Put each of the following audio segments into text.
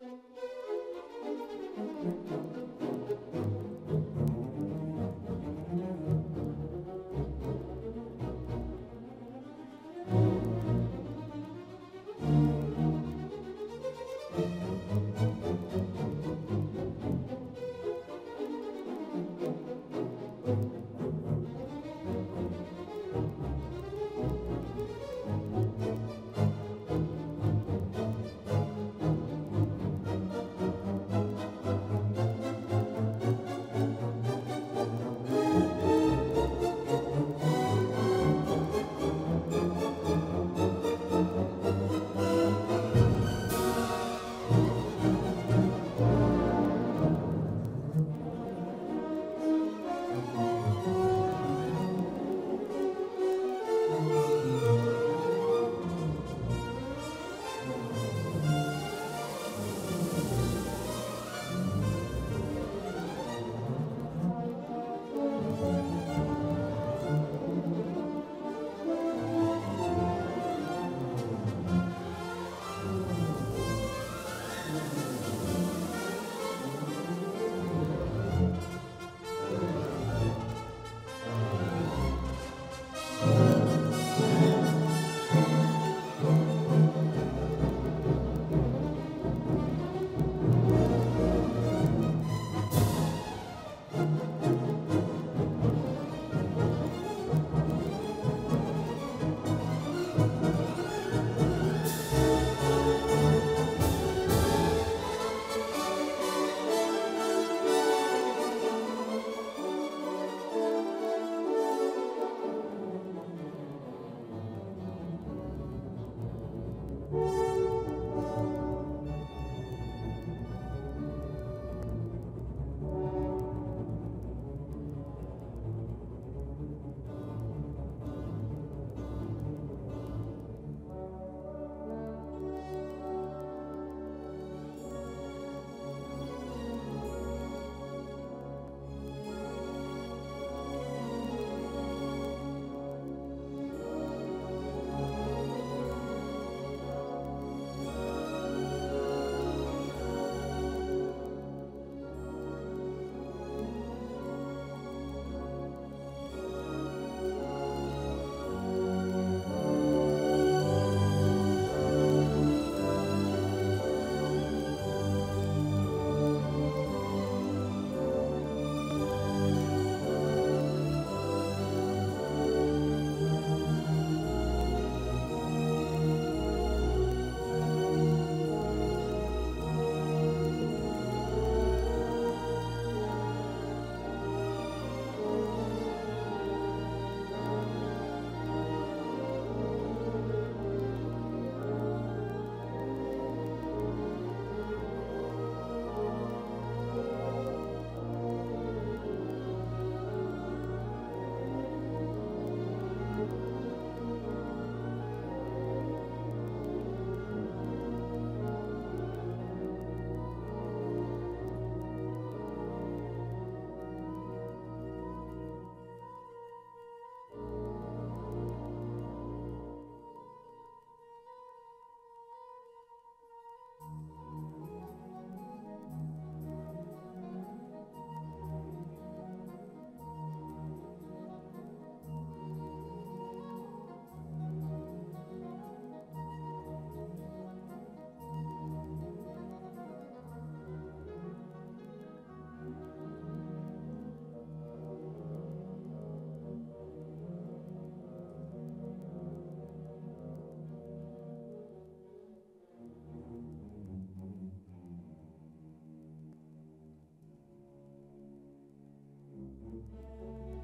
Thank Música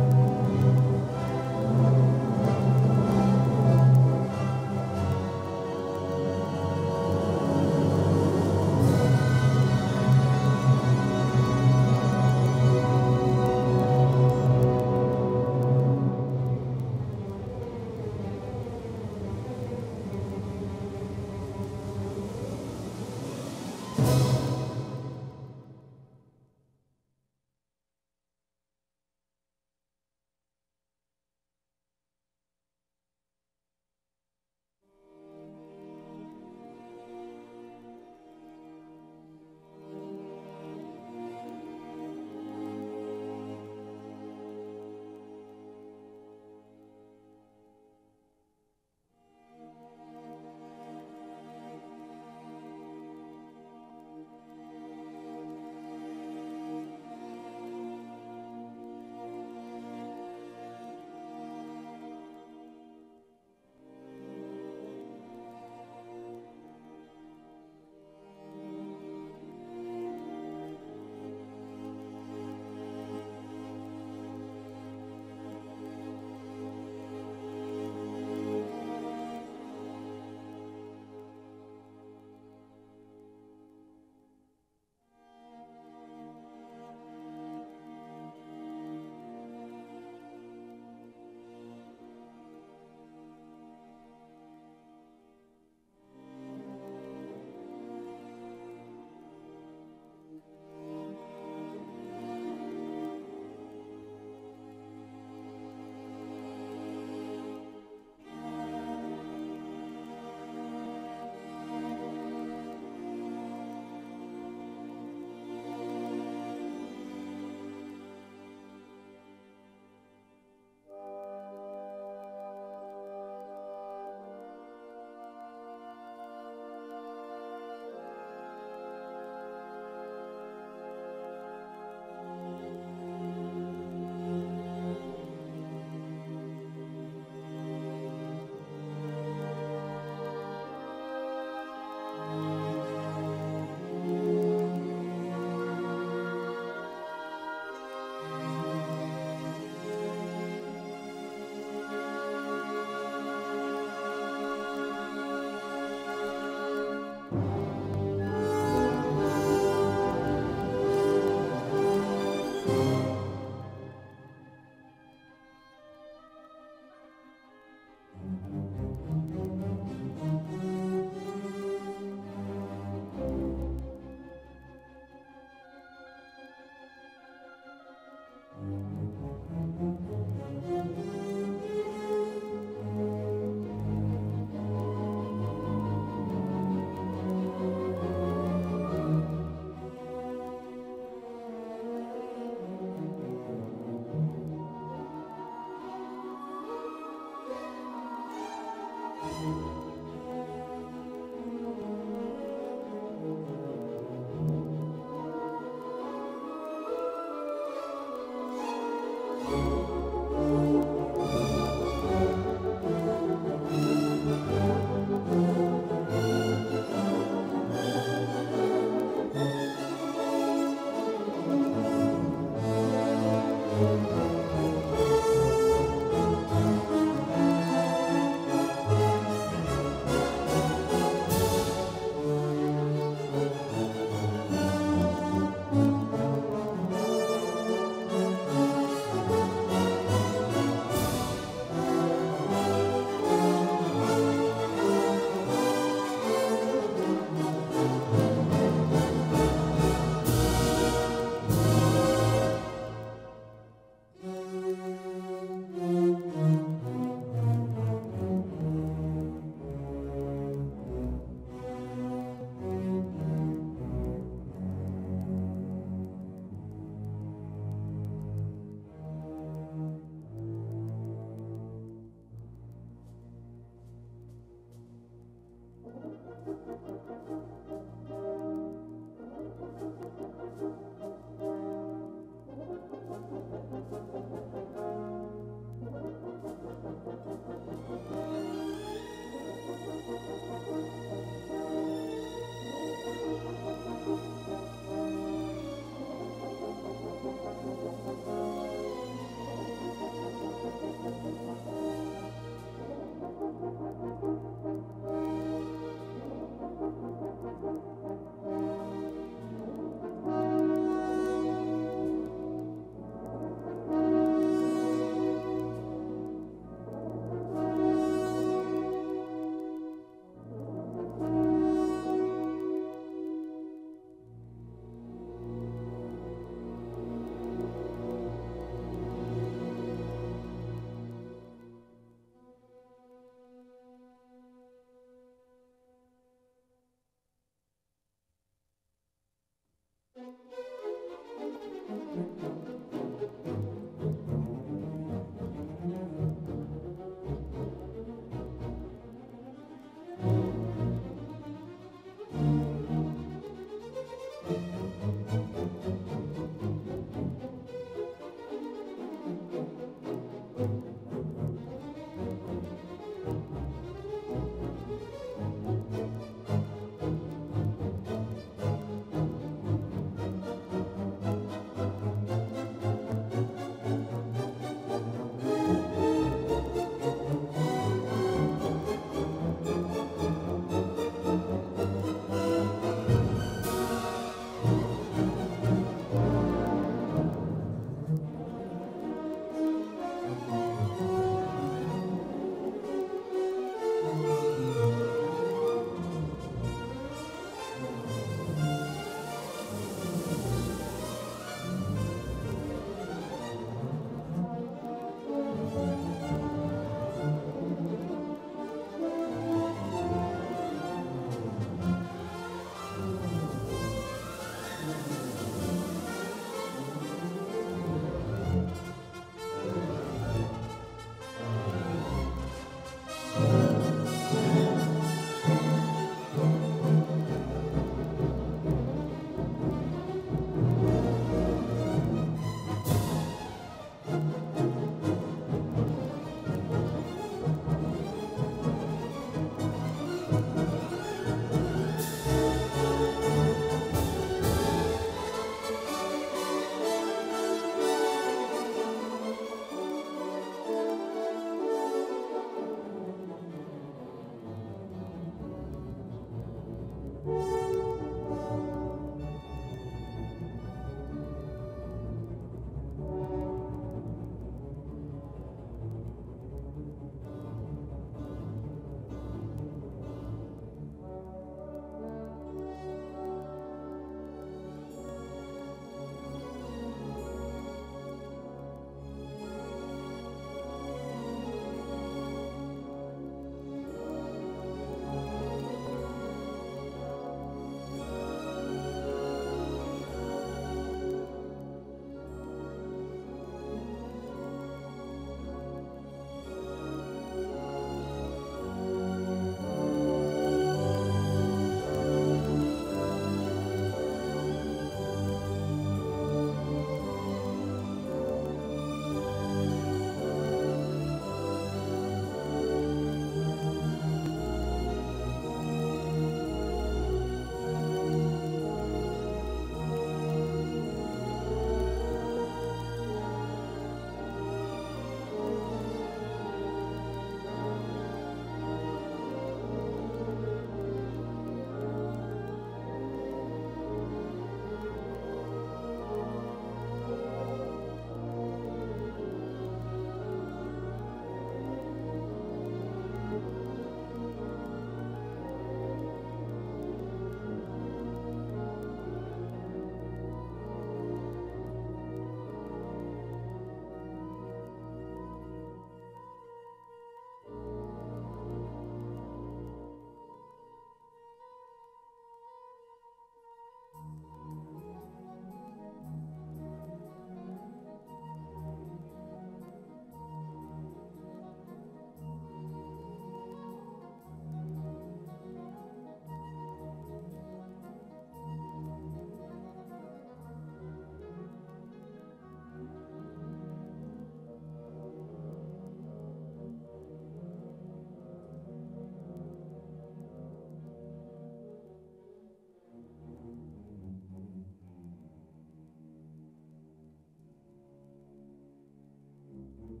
Thank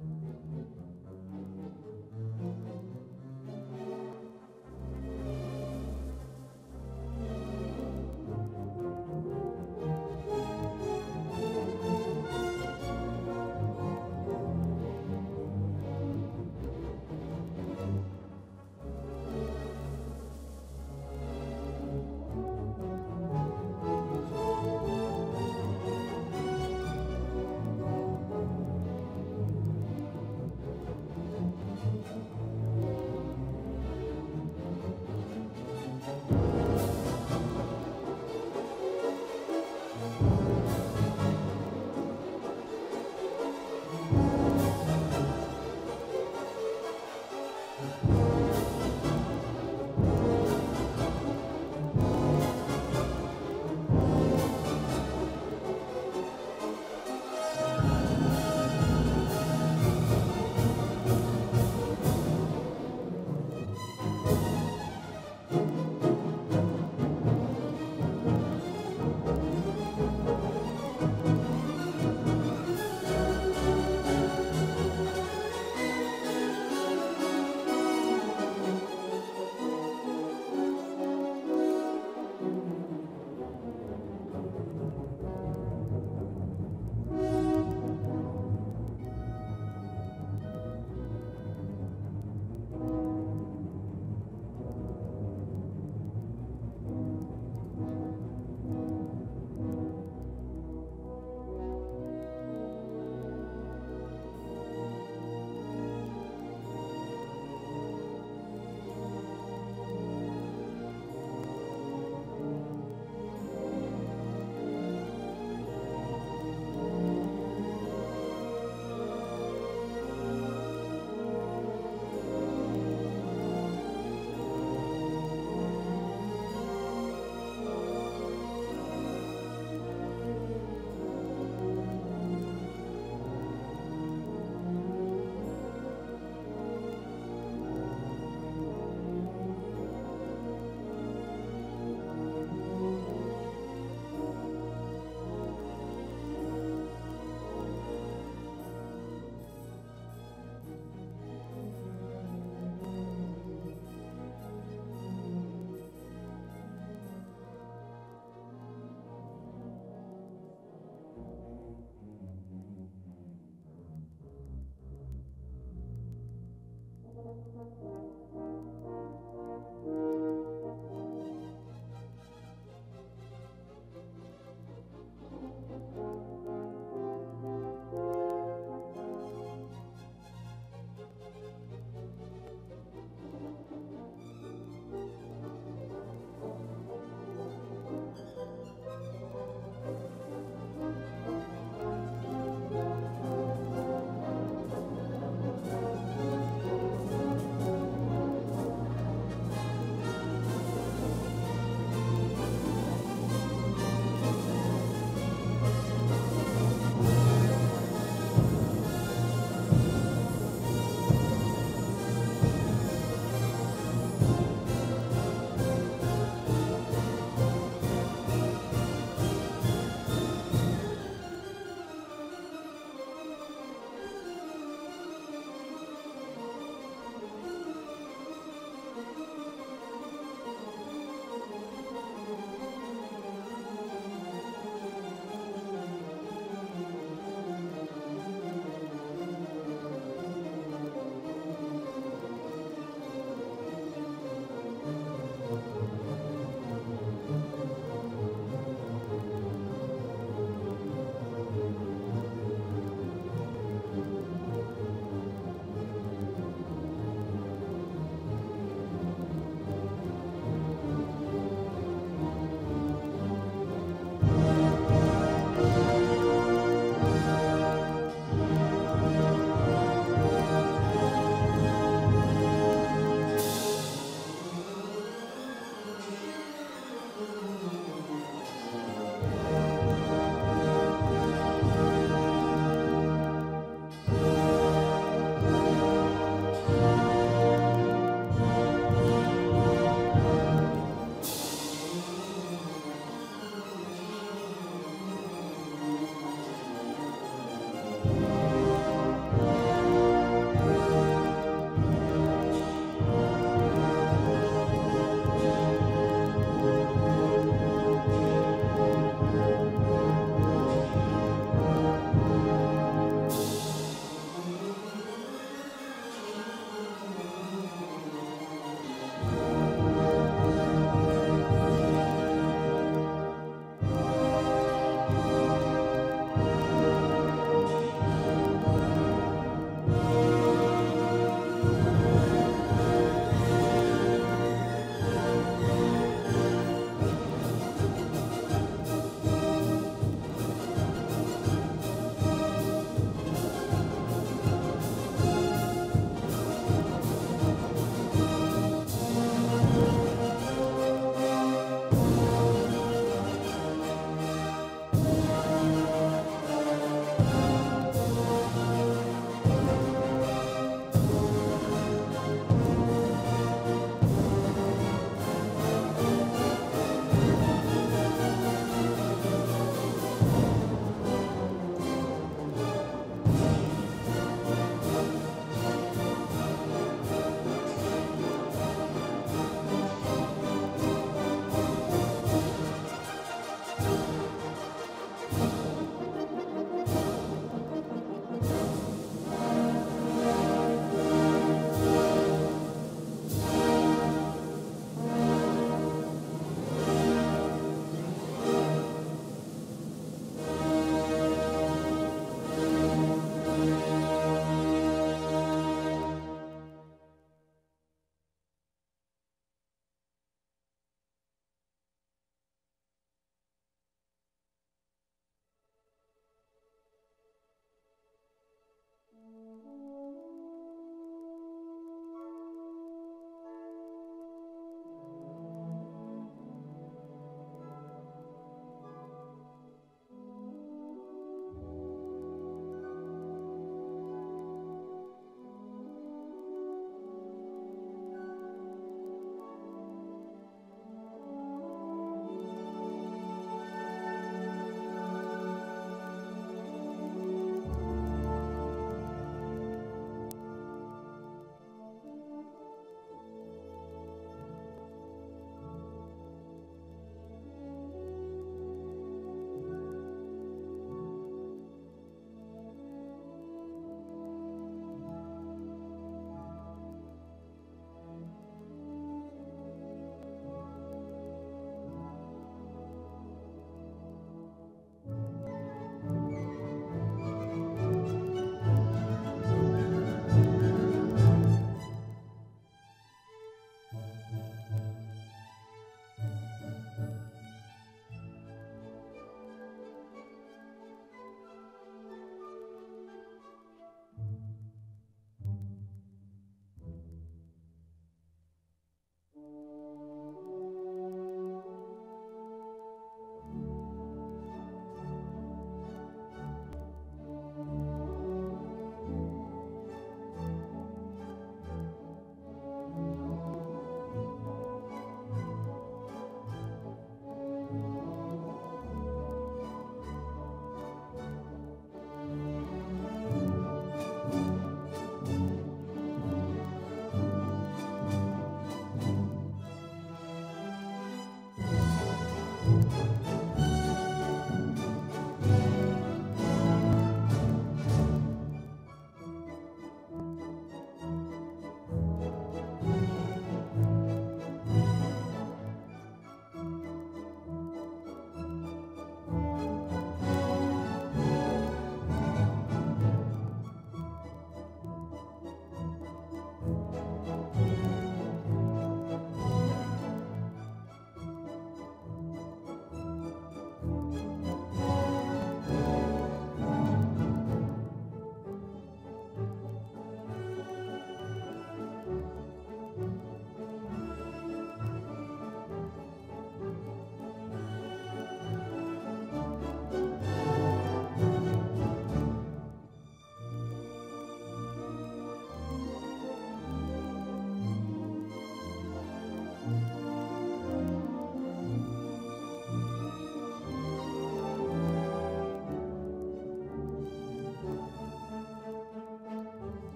you.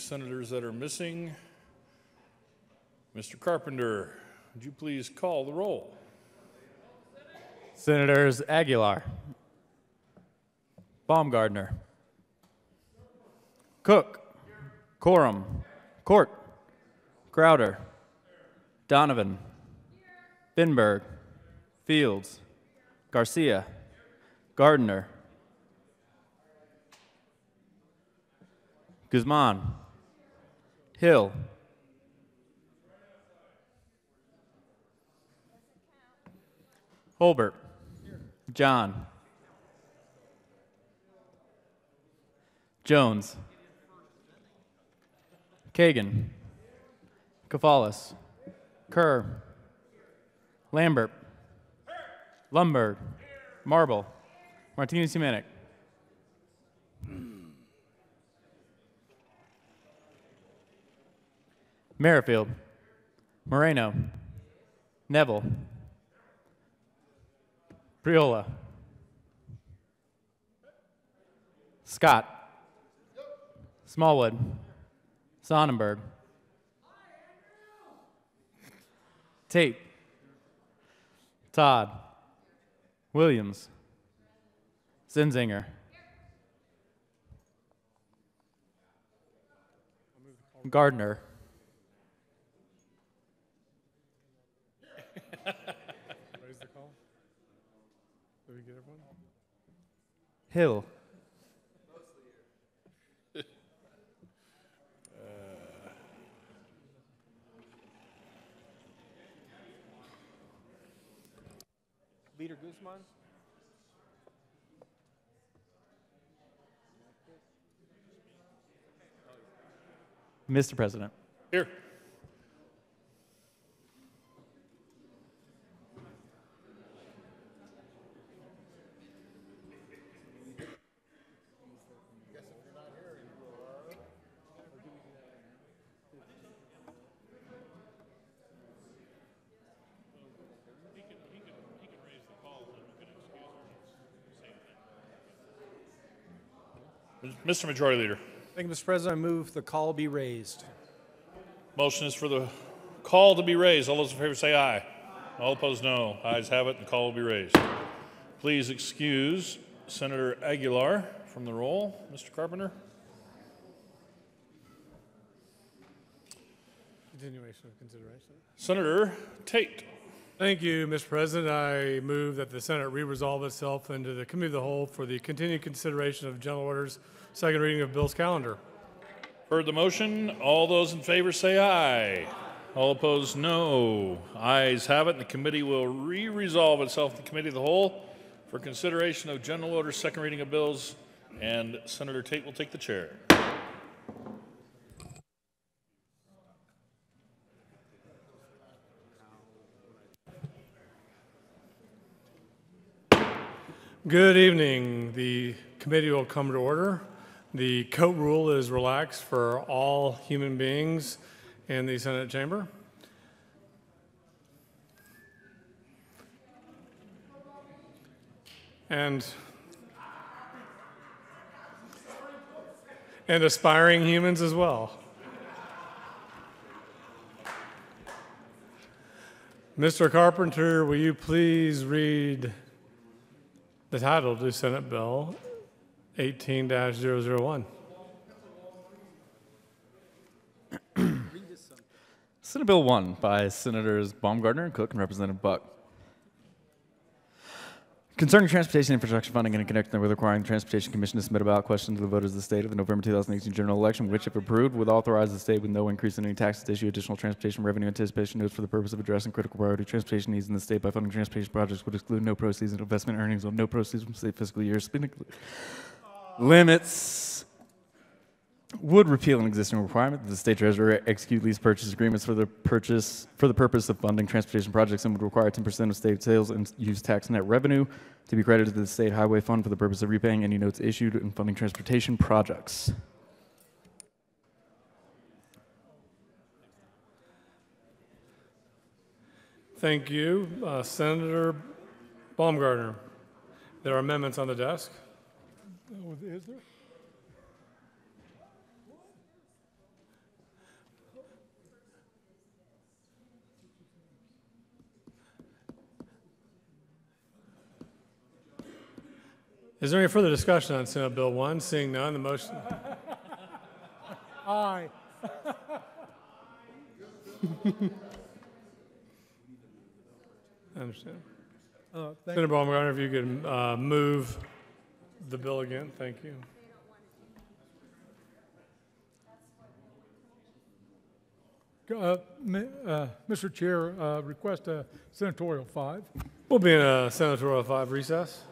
Senators that are missing. Mr. Carpenter, would you please call the roll? Senators Aguilar, Baumgardner, Cooke, Coram, Court, Crowder, Donovan, Fenberg, Fields, Garcia, Gardner, Guzman, Hill, Holbert, Jahn, Jones, Kagan, Kefalas, Kerr, Lambert, Lundberg, Marble, Martinez Humenik. Merrifield, Moreno, Neville, Priola, Scott, Smallwood. Sonnenberg. Tate. Todd. Williams. Zenzinger. Gardner. Raise the call. Did we get everyone? Hill. Leader Guzman? Mr. President. Here. Mr. Majority Leader, Thank you, Mr. President. I move the call be raised. motion is for the call to be raised. All those in favor say aye. All opposed, no. Ayes have it, and the call will be raised. Please excuse Senator Aguilar from the roll. Mr. Carpenter? Continuation of consideration. Senator Tate. Thank you, Mr. President. I move that the Senate re-resolve itself into the Committee of the Whole for the continued consideration of general orders, second reading of Bill's calendar. Heard the motion. All those in favor say aye. All opposed, no. Ayes have it, and the committee will re-resolve itself, the Committee of the Whole, for consideration of general orders, second reading of bills, and Senator Tate will take the chair. Good evening. The committee will come to order. The coat rule is relaxed for all human beings in the Senate chamber. And and aspiring humans as well. Mr. Carpenter, will you please read the title to Senate Bill 18 001? Senate Bill 1 by Senators Baumgardner and Cooke and Representative Buck. Concerning transportation infrastructure funding and in connection with requiring the Transportation Commission to submit a ballot question to the voters of the state of the November 2018 general election, which, if approved, would authorize the state with no increase in any taxes to issue additional transportation revenue anticipation notes for the purpose of addressing critical priority transportation needs in the state by funding transportation projects would exclude no proceeds and investment earnings on no proceeds from state fiscal years. Limits would repeal an existing requirement that the state treasurer execute lease purchase agreements for the purchase for the purpose of funding transportation projects and would require 10% of state sales and use tax net revenue to be credited to the state highway fund for the purpose of repaying any notes issued and funding transportation projects. Thank you, uh, Senator Baumgardner. There are amendments on the desk. Is there? Is there any further discussion on Senate Bill 1? Seeing none, the motion. Aye. I understand. Uh, thank- Senator Baumgardner, if you could uh, move the bill again, thank you. uh, uh, Mr. Chair, uh, request a senatorial five. We'll be in a senatorial five recess.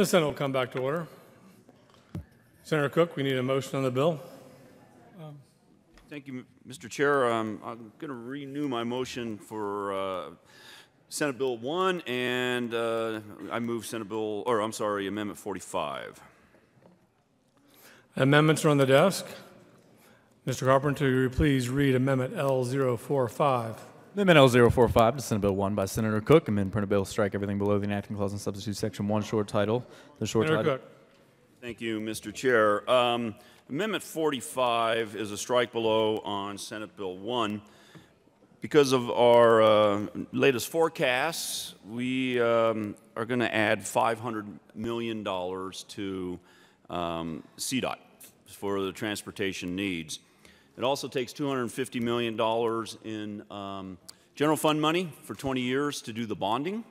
The Senate will come back to order. Senator Cooke, we need a motion on the bill. Thank you, Mr. Chair. Um, I'm going to renew my motion for uh, Senate Bill 1, and uh, I move Senate Bill, or I'm sorry, Amendment 45. Amendments are on the desk. Mr. Carpenter, will you please read Amendment L045? Amendment L045 to Senate Bill 1 by Senator Cooke. Amend printed bill, strike everything below the enacting clause and substitute section 1 short title. The short Senator title. Cooke. Thank you, Mr. Chair. Um, Amendment 45 is a strike below on Senate Bill 1. Because of our uh, latest forecasts, we um, are going to add $500 million to um, CDOT for the transportation needs. It also takes $250 million in um, general fund money for 20 years to do the bonding.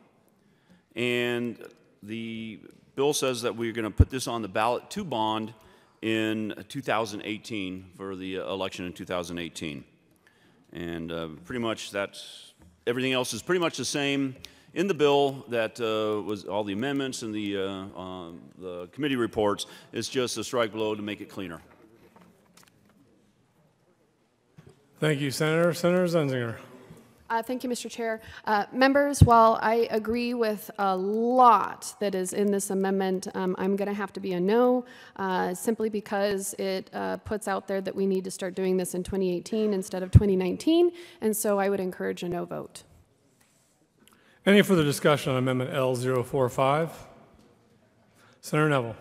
And the bill says that we're going to put this on the ballot to bond in 2018 for the uh, election in 2018. And uh, pretty much that's, everything else is pretty much the same in the bill that uh, was all the amendments and the, uh, um, the committee reports. It's just a strike below to make it cleaner. Thank you, Senator. Senator Zenzinger. Uh, Thank you, Mr. Chair. Uh, Members, while I agree with a lot that is in this amendment, um, I'm going to have to be a no, uh, simply because it uh, puts out there that we need to start doing this in 2018 instead of 2019, and so I would encourage a no vote. Any further discussion on Amendment L045? Senator Neville.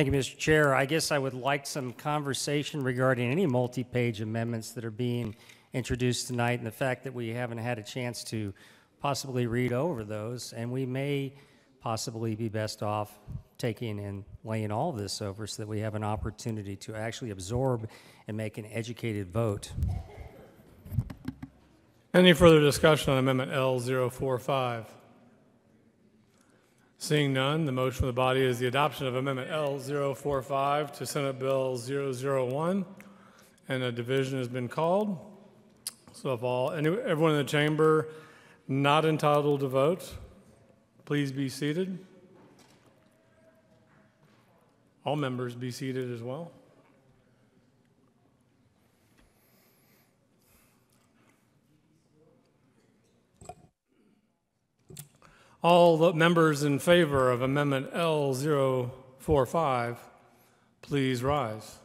Thank you, Mr. Chair. I guess I would like some conversation regarding any multi-page amendments that are being introduced tonight and the fact that we haven't had a chance to possibly read over those. And we may possibly be best off taking and laying all of this over so that we have an opportunity to actually absorb and make an educated vote. Any further discussion on Amendment L045? Seeing none, the motion of the body is the adoption of Amendment L045 to Senate Bill 001, and a division has been called. So if all, any, everyone in the chamber not entitled to vote, please be seated. All members be seated as well. All the members in favor of Amendment L045, please rise.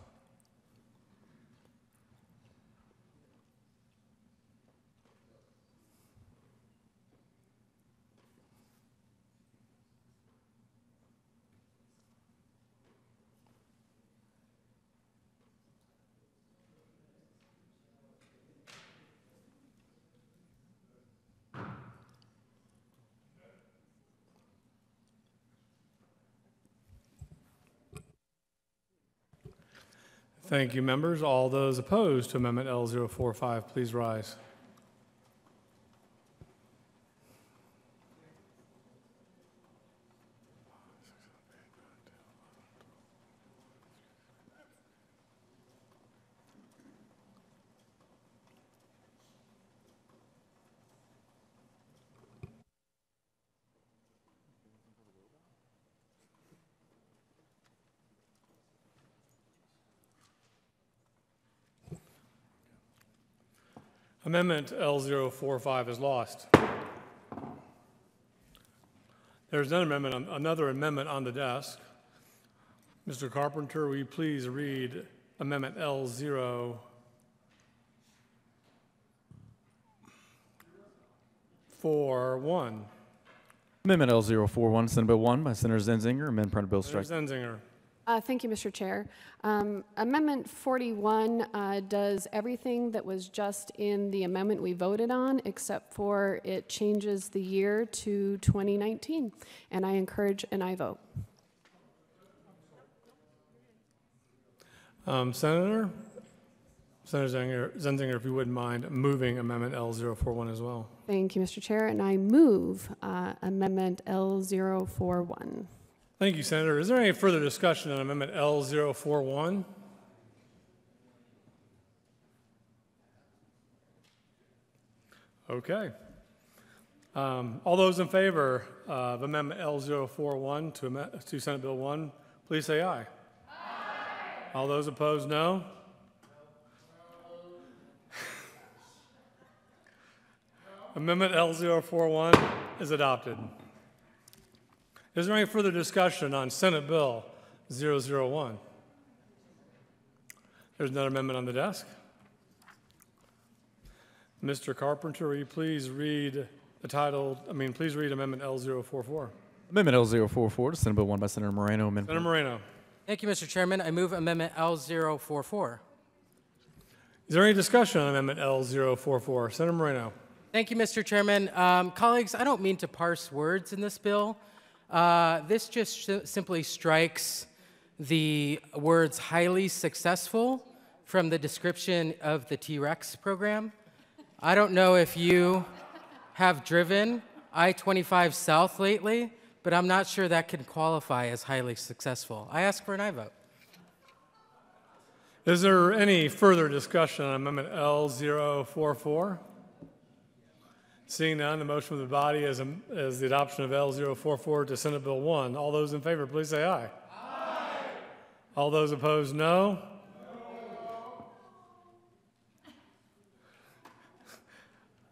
Thank you, members. All those opposed to Amendment L045, please rise. Amendment L045 is lost. There's another amendment, on- another amendment on the desk. Mr. Carpenter, will you please read Amendment L0 four one? Amendment L041 to Senate Bill 1 by Senator Zenzinger. Amend printed bill, strike. Senator Zenzinger. Uh, Thank you, Mr. Chair. Um, Amendment 41 uh, does everything that was just in the amendment we voted on, except for it changes the year to 2019, and I encourage an I vote. Um, Senator? Senator Zenzinger, Zenzinger, if you wouldn't mind moving Amendment L041 as well. Thank you, Mr. Chair, and I move uh, Amendment L041. Thank you, Senator. Is there any further discussion on Amendment L041? Okay. Um, All those in favor of Amendment L041 to to Senate Bill 1, please say aye. Aye. All those opposed, no. Amendment L041 is adopted. Is there any further discussion on Senate Bill 001? There's another amendment on the desk. Mr. Carpenter, will you please read the title, I mean, please read Amendment L044. Amendment L044 to Senate Bill 1 by Senator Moreno. Amendment Senator Moreno, Thank you, Mr. Chairman. I move Amendment L044. is there any discussion on Amendment L044? Senator Moreno. Thank you, Mr. Chairman. Um, colleagues, I don't mean to parse words in this bill. Uh, this just simply strikes the words highly successful from the description of the T Rex program. I don't know if you have driven I 25 South lately, but I'm not sure that can qualify as highly successful. I ask for an aye vote. Is there any further discussion on Amendment L044? Seeing none, the motion of the body is, um, is the adoption of L044 to Senate Bill 1. All those in favor, please say aye. Aye. All those opposed, no.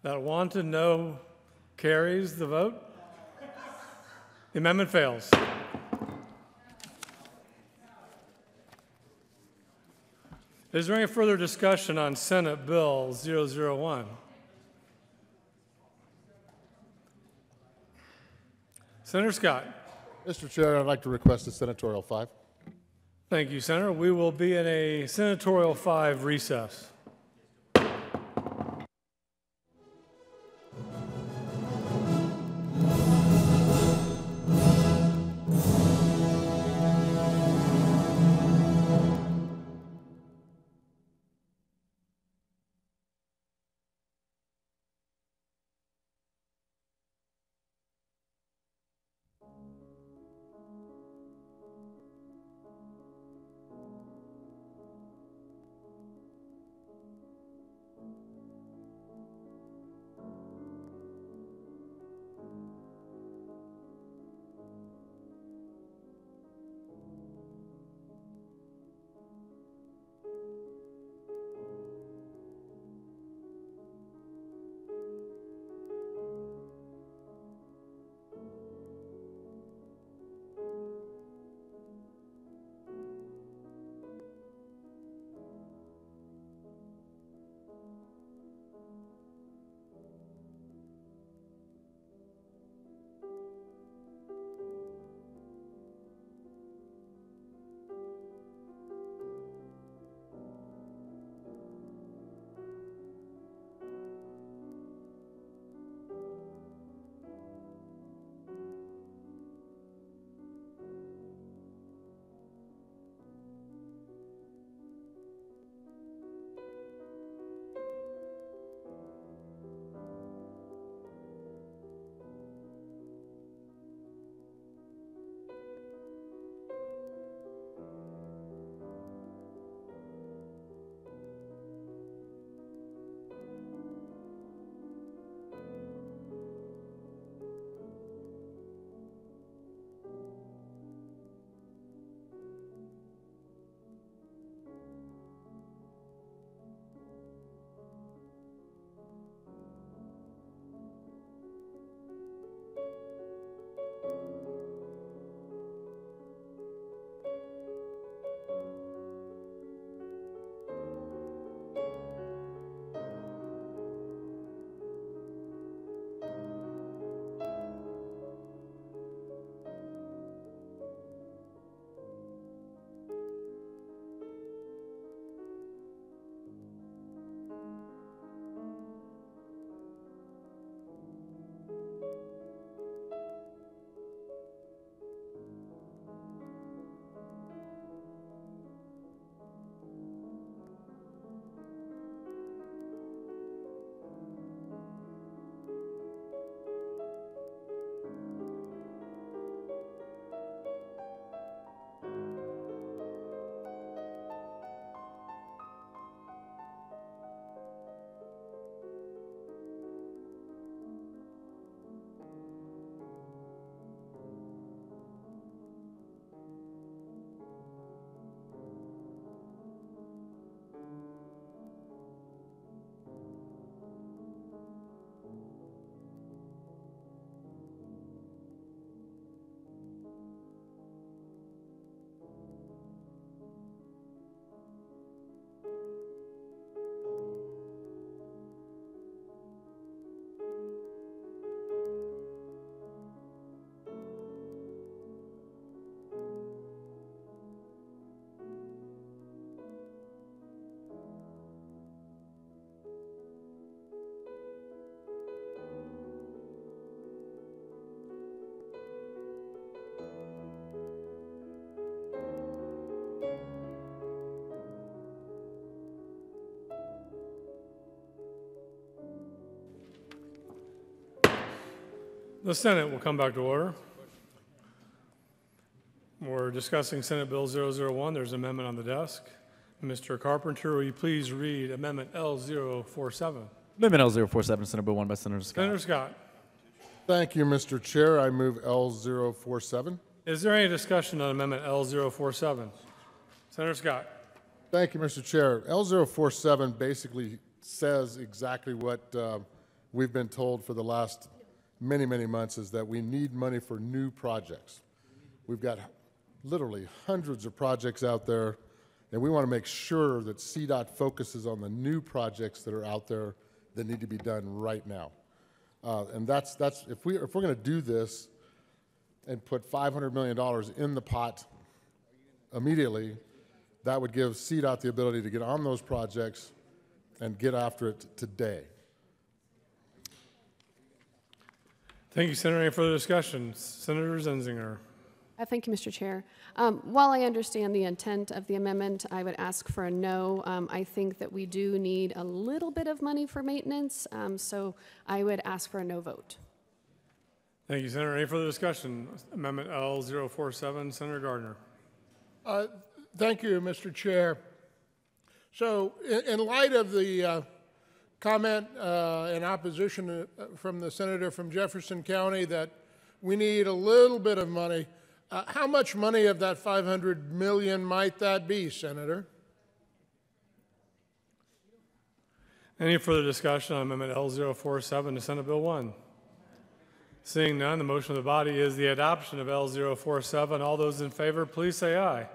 That wanted no carries the vote. The amendment fails. Is there any further discussion on Senate Bill 001? Senator Scott. Mr. Chair, I'd like to request a senatorial five. Thank you, Senator. We will be in a senatorial five recess. The Senate will come back to order. We're discussing Senate Bill 001. There's an amendment on the desk. Mr. Carpenter, will you please read Amendment L047? Amendment L047, Senate Bill 1 by Senator Scott. Senator Scott, Thank you, Mr. Chair. I move L047. is there any discussion on Amendment L047? Senator Scott, Thank you, Mr. Chair. L047 basically says exactly what uh, we've been told for the last many, many months, is that we need money for new projects. We've got literally hundreds of projects out there, and we want to make sure that CDOT focuses on the new projects that are out there that need to be done right now. Uh, And that's, that's, if we, if we're going to do this and put $500 million in the pot immediately, that would give CDOT the ability to get on those projects and get after it today. Thank you, Senator. Any further discussion? Senator Zenzinger. Uh, Thank you, Mr. Chair. Um, While I understand the intent of the amendment, I would ask for a no. Um, I think that we do need a little bit of money for maintenance, um, so I would ask for a no vote. Thank you, Senator. Any further discussion? Amendment L047, Senator Gardner. Uh, Thank you, Mr. Chair. So in, in light of the uh, comment uh, in opposition uh, from the senator from Jefferson County that we need a little bit of money, uh, how much money of that 500 million might that be, Senator? Any further discussion on Amendment L047 to Senate Bill 1? Seeing none, the motion of the body is the adoption of L047. All those in favor, please say aye.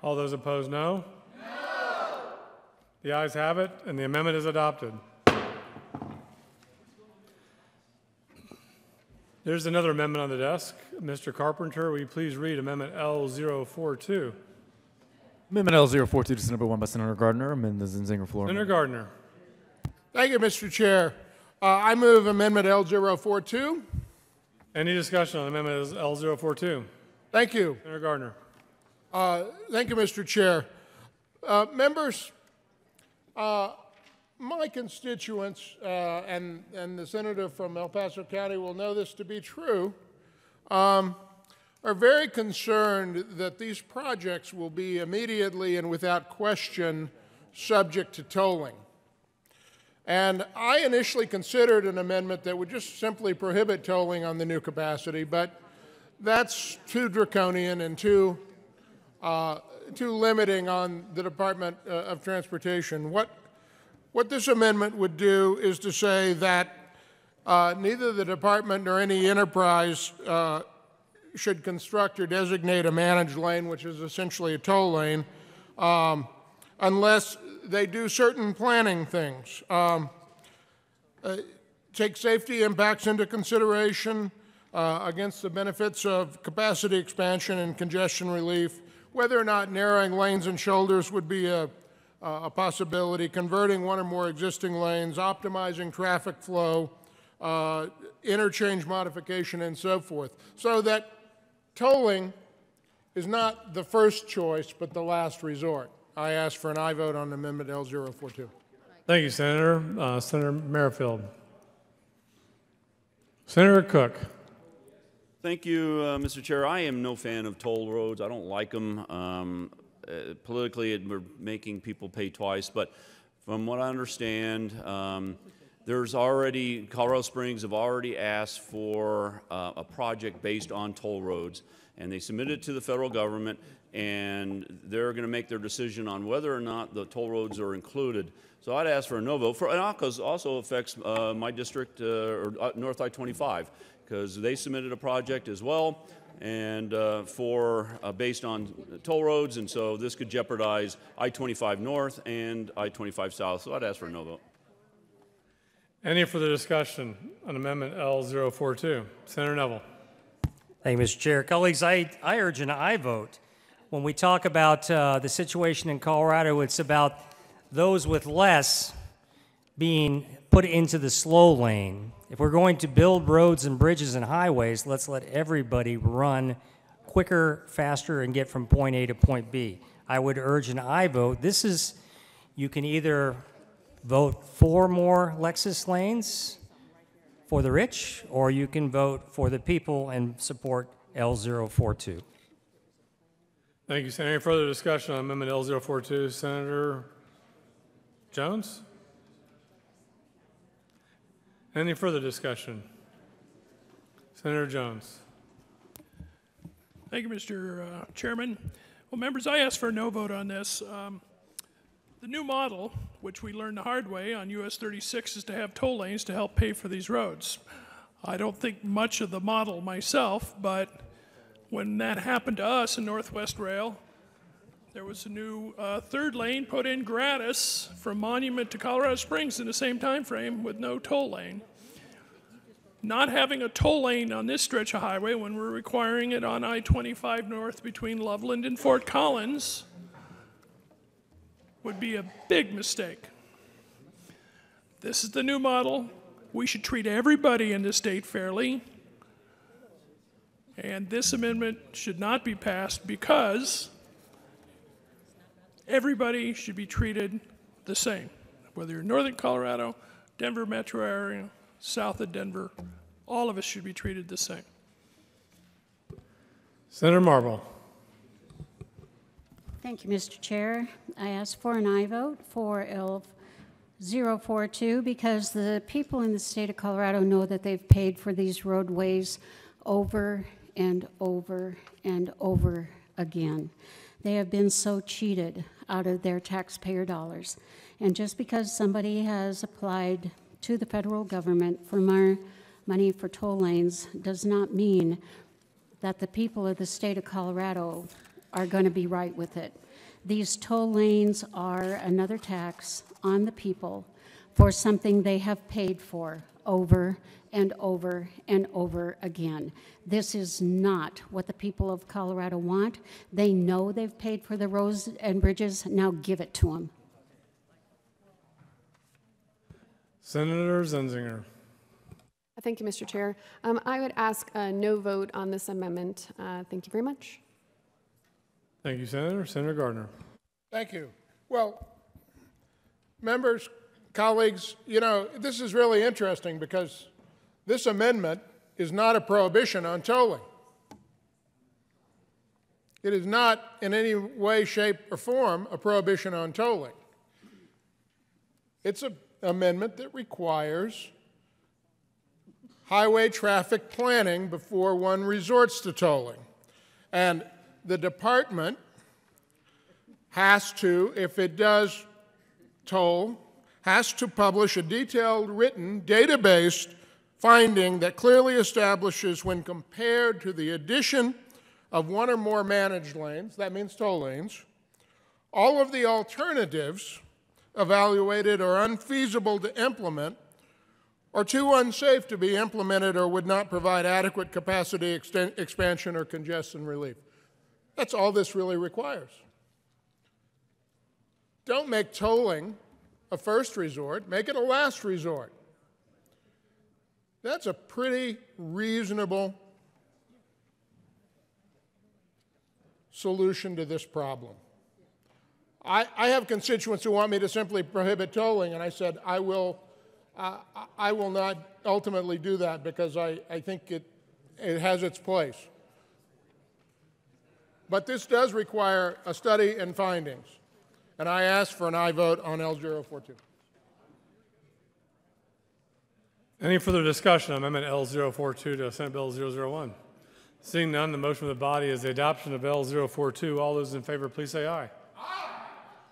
All those opposed? No. The ayes have it, and the amendment is adopted. There's another amendment on the desk. Mr. Carpenter, will you please read Amendment L042? Amendment L042 to Senate Bill 1 by Senator Gardner. Amend the Zenzinger floor. Senator Gardner. Thank you, Mr. Chair. Uh, I move Amendment L042. Any discussion on Amendment L042? Thank you. Senator Gardner. Uh, Thank you, Mr. Chair. Uh, Members, uh, my constituents, uh, and, and the senator from El Paso County will know this to be true, um, are very concerned that these projects will be immediately and without question subject to tolling. And I initially considered an amendment that would just simply prohibit tolling on the new capacity, but that's too draconian and too uh, too limiting on the Department uh, of Transportation. What, what this amendment would do is to say that uh, neither the department nor any enterprise uh, should construct or designate a managed lane, which is essentially a toll lane, um, unless they do certain planning things. Um, uh, take safety impacts into consideration uh, against the benefits of capacity expansion and congestion relief, whether or not narrowing lanes and shoulders would be a, a possibility, converting one or more existing lanes, optimizing traffic flow, uh, interchange modification, and so forth, so that tolling is not the first choice, but the last resort. I ask for an aye vote on Amendment L042. Thank you, Senator. Uh, Senator Merrifield. Senator Cooke. Thank you, uh, Mr. Chair. I am no fan of toll roads. I don't like them. Um, uh, politically, it, we're making people pay twice, but from what I understand, um, there's already, Colorado Springs have already asked for uh, a project based on toll roads, and they submitted it to the federal government, and they're going to make their decision on whether or not the toll roads are included. So I'd ask for a no vote. For, and also affects uh, my district, uh, or uh, North I-25, because they submitted a project as well, and uh, for uh, based on toll roads, and so this could jeopardize I-25 North and I-25 South. So I'd ask for a no vote. Any further discussion on Amendment L042? Senator Neville. Thank you, Mr. Chair. Colleagues, I, I urge an aye vote. When we talk about uh, the situation in Colorado, it's about those with less being put into the slow lane. If we're going to build roads and bridges and highways, let's let everybody run quicker, faster, and get from point A to point B. I would urge an I vote. This is, you can either vote for more Lexus lanes for the rich, or you can vote for the people and support L042. Thank you, Senator. Any further discussion on Amendment L042? Senator Jones? Any further discussion? Senator Jones? Thank you, Mr. uh, Chairman. Well, members, I asked for a no vote on this. Um, The new model, which we learned the hard way on US 36, is to have toll lanes to help pay for these roads. I don't think much of the model myself, but when that happened to us in Northwest Rail, there was a new uh, third lane put in gratis from Monument to Colorado Springs in the same time frame with no toll lane. Not having a toll lane on this stretch of highway when we're requiring it on I-25 North between Loveland and Fort Collins would be a big mistake. This is the new model. We should treat everybody in the state fairly. And this amendment should not be passed because everybody should be treated the same. Whether you're in northern Colorado, Denver metro area, south of Denver, all of us should be treated the same. Senator Marble? Thank you, Mr. Chair. I ask for an aye vote for L042 because the people in the state of Colorado know that they've paid for these roadways over and over and over again. They have been so cheated out of their taxpayer dollars. And just because somebody has applied to the federal government for more money for toll lanes does not mean that the people of the state of Colorado are going to be right with it. These toll lanes are another tax on the people for something they have paid for over and over and over again. This is not what the people of Colorado want. They know they've paid for the roads and bridges. Now give it to them. Senator Zenzinger? Thank you, Mr. Chair. Um, I would ask a no vote on this amendment. Uh, Thank you very much. Thank you, Senator. Senator Gardner? Thank you. Well, members, colleagues, you know, this is really interesting because this amendment is not a prohibition on tolling. It is not in any way, shape, or form a prohibition on tolling. It's an amendment that requires highway traffic planning before one resorts to tolling. And the department has to, if it does toll, has to publish a detailed written database finding that clearly establishes when compared to the addition of one or more managed lanes, that means toll lanes, all of the alternatives evaluated are unfeasible to implement or too unsafe to be implemented or would not provide adequate capacity expansion or congestion relief. That's all this really requires. Don't make tolling a first resort, make it a last resort. That's a pretty reasonable solution to this problem. I, I, have constituents who want me to simply prohibit tolling, and I said, I will, uh, I will not ultimately do that because I, I think it, it has its place. But this does require a study and findings. And I ask for an aye vote on L042. Any further discussion on Amendment L042 to Senate Bill 001? Seeing none, the motion of the body is the adoption of L042. All those in favor, please say aye. Aye.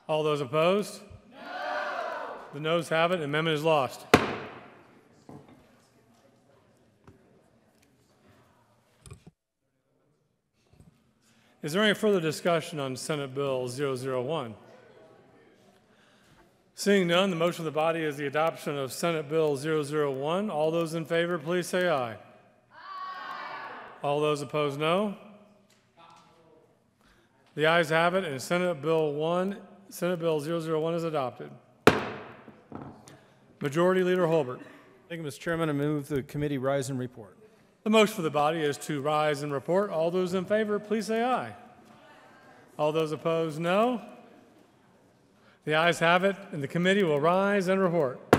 All those opposed? No. The noes have it. Amendment is lost. Is there any further discussion on Senate Bill 001? Seeing none, the motion of the body is the adoption of Senate Bill 001. All those in favor, please say aye. aye. All those opposed, no. The ayes have it, and Senate Bill 1, Senate Bill 001 is adopted. Majority Leader Holbert. Thank you, Mr. Chairman. I move the committee rise and report. The motion for the body is to rise and report. All those in favor, please say aye. All those opposed, no. The ayes have it, and the committee will rise and report.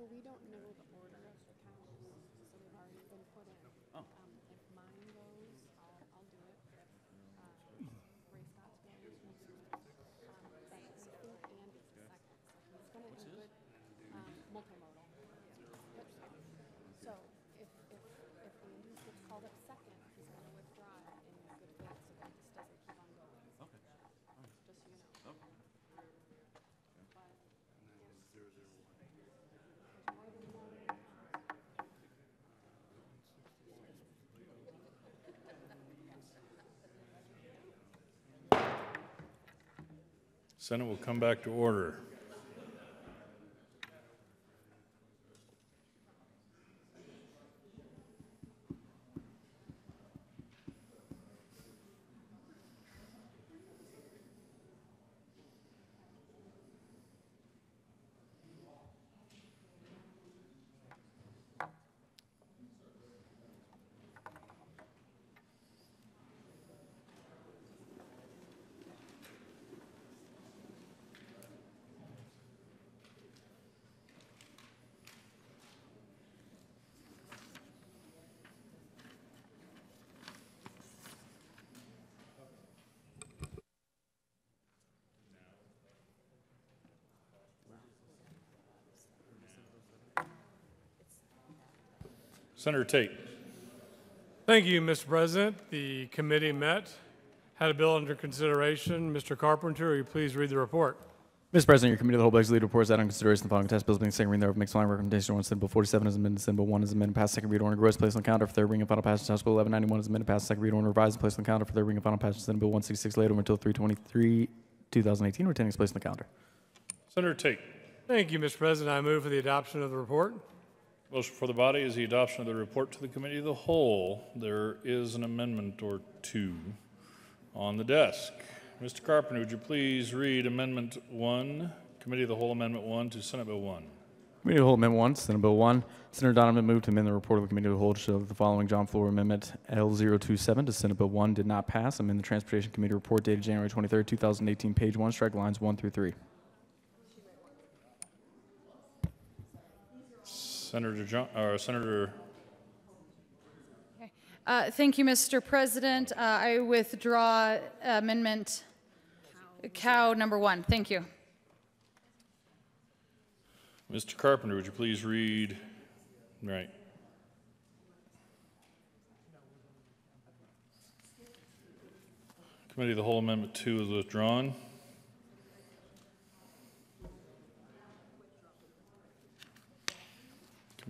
So we don't know the order of the counts, so they've already been put in. Um, if mine goes, I'll, I'll do it. If, uh, Ray Scott's we'll do it. Um, but it's the and it's the second, so gonna um, multimodal. But- So if, if, if Andy gets called up second, he's gonna withdraw it in good faith, so that this doesn't keep on going. Okay. Just so you know. But, Senate will come back to order. Senator Tate. Thank you, Mr. President. The committee met, had a bill under consideration. Mr. Carpenter, will you please read the report? Mr. President, your committee of the whole begs lead reports that on consideration the following test bills being second reading thereof makes the following recommendation on Senate Bill 47 as amended, Senate Bill 1 as amended, pass second read order, gross place on calendar for third reading and final passage, House Bill 1191 as amended, pass second read order, revised and placed on the calendar for third reading and final passage, Senate Bill 166 laid over until 323, 2018, retaining its place on the calendar. Senator Tate. Thank you, Mr. President. I move for the adoption of the report. Motion for the body is the adoption of the report to the committee of the whole. There is an amendment or two on the desk. Mr. Carpenter, would you please read Amendment 1, Committee of the Whole Amendment 1 to Senate Bill 1? Committee of the Whole Amendment 1, Senate Bill 1. Senator Donovan moved to amend the report of the Committee of the Whole to show that the following Jahn Floor Amendment L027 to Senate Bill 1 did not pass. Amend the Transportation Committee report dated January 23, 2018, page 1, strike lines 1 through 3. Senator Jahn, or Senator Uh, Thank you, Mr. President. Uh, I withdraw amendment cow number one. Thank you. Mr. Carpenter, would you please read, right. Committee of the Whole Amendment 2 is withdrawn.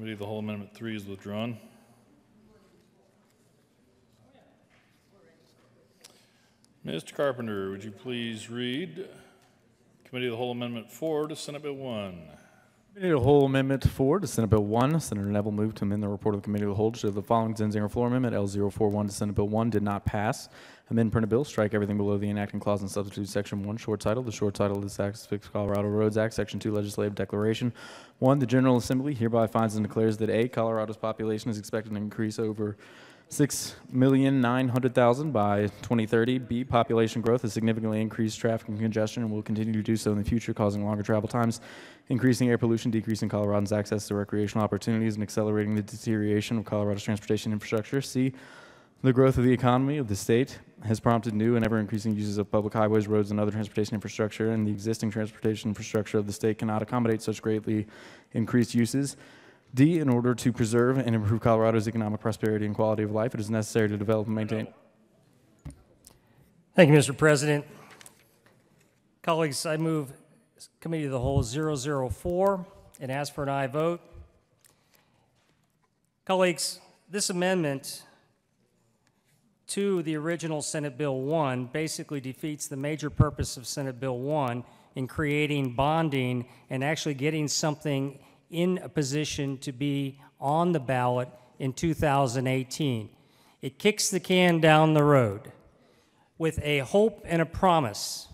Committee of the Whole Amendment 3 is withdrawn. Mr. Carpenter, would you please read Committee of the Whole Amendment 4 to Senate Bill 1? Committee of the Whole Amendment 4 to Senate Bill 1. Senator Neville moved to amend the report of the Committee of the Whole to the following Zenzinger Floor Amendment L041 to Senate Bill 1 did not pass. Amend printed bill, strike everything below the enacting clause and substitute section 1 short title. The short title of this act is fixed Colorado Roads Act, section 2 legislative declaration. 1. The General Assembly hereby finds and declares that A. Colorado's population is expected to increase over 6,900,000 by 2030. B, population growth has significantly increased traffic and congestion and will continue to do so in the future, causing longer travel times, increasing air pollution, decreasing Coloradans' access to recreational opportunities, and accelerating the deterioration of Colorado's transportation infrastructure. C, the growth of the economy of the state has prompted new and ever increasing uses of public highways, roads, and other transportation infrastructure, and the existing transportation infrastructure of the state cannot accommodate such greatly increased uses. D, in order to preserve and improve Colorado's economic prosperity and quality of life, it is necessary to develop and maintain. Thank you, Mr. President. Colleagues, I move Committee of the Whole 004 and ask for an aye vote. Colleagues, this amendment to the original Senate Bill 1 basically defeats the major purpose of Senate Bill 1 in creating bonding and actually getting something in a position to be on the ballot in 2018. It kicks the can down the road with a hope and a promise.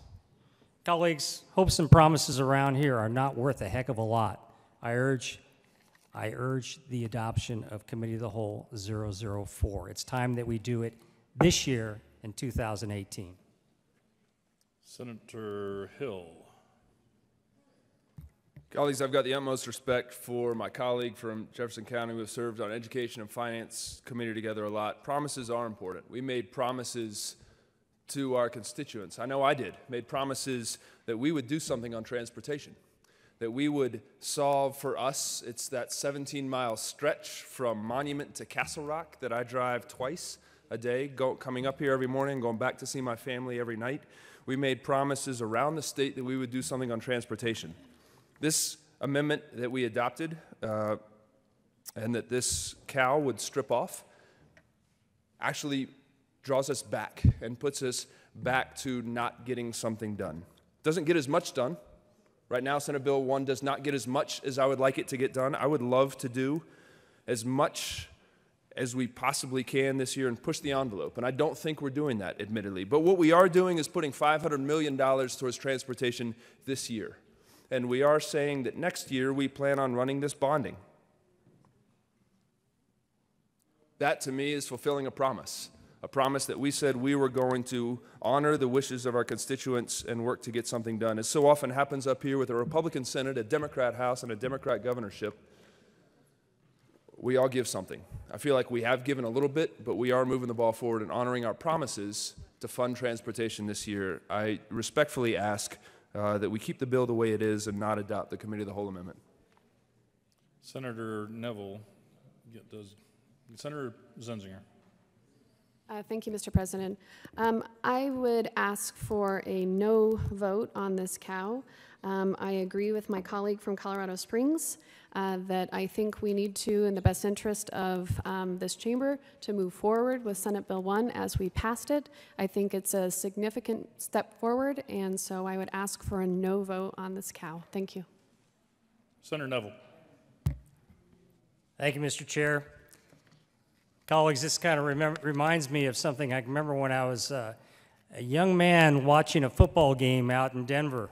Colleagues, hopes and promises around here are not worth a heck of a lot. I urge I urge the adoption of Committee of the Whole 004. It's time that we do it this year in 2018. Senator Hill. Colleagues, I've got the utmost respect for my colleague from Jefferson County who has served on Education and Finance Committee together a lot. Promises are important. We made promises to our constituents. I know I did. Made promises that we would do something on transportation, that we would solve for us. It's that 17 mile stretch from Monument to Castle Rock that I drive twice a day, go, coming up here every morning, going back to see my family every night. We made promises around the state that we would do something on transportation. This amendment that we adopted uh, and that this cow would strip off actually draws us back and puts us back to not getting something done. Doesn't get as much done. Right now, Senate Bill 1 does not get as much as I would like it to get done. I would love to do as much as we possibly can this year and push the envelope. And I don't think we're doing that, admittedly. But what we are doing is putting $500 million towards transportation this year. And we are saying that next year we plan on running this bonding. That to me is fulfilling a promise. A promise that we said we were going to honor the wishes of our constituents and work to get something done. As so often happens up here with a Republican Senate, a Democrat House, and a Democrat governorship, we all give something. I feel like we have given a little bit, but we are moving the ball forward and honoring our promises to fund transportation this year. I respectfully ask uh, that we keep the bill the way it is and not adopt the Committee of the Whole Amendment. Senator Neville get- does, Senator Zenzinger. Uh, Thank you, Mr. President. Um, I would ask for a no vote on this cow. Um, I agree with my colleague from Colorado Springs uh, that I think we need to, in the best interest of um, this chamber, to move forward with Senate Bill 1 as we passed it. I think it's a significant step forward, and so I would ask for a no vote on this cow. Thank you. Senator Neville. Thank you, Mr. Chair. Colleagues, this kind of reminds me of something I remember when I was uh, a young man watching a football game out in Denver.